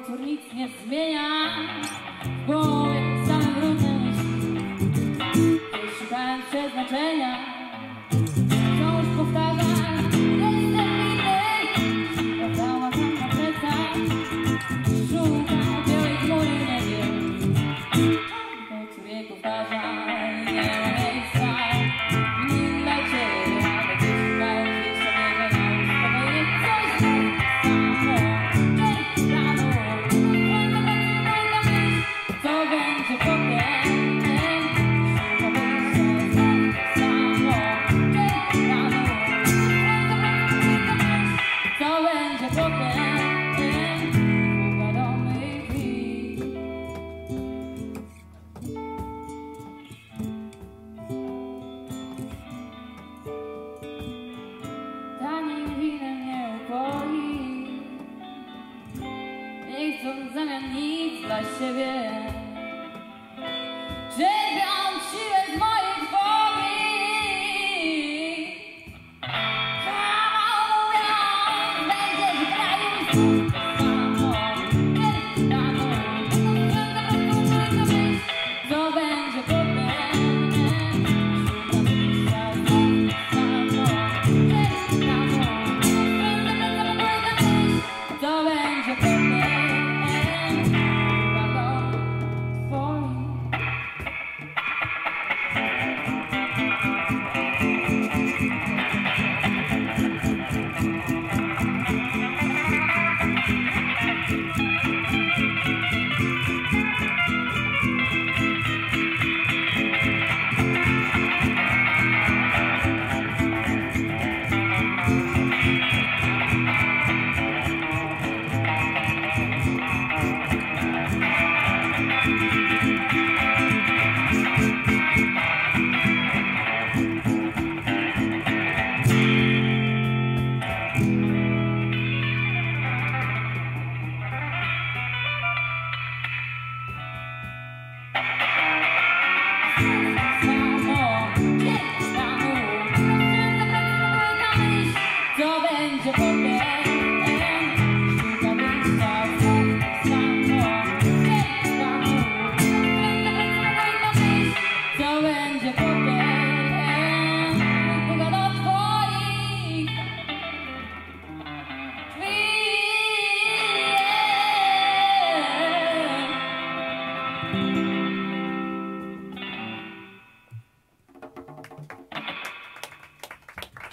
Kultur nic nie zmienia, bo sam wrócę, szukając przeznaczenia. nie w zamian nic dla siebie. Czerpiam siłę z mojej trwogi. Hamując będziesz granił Don't end your to back.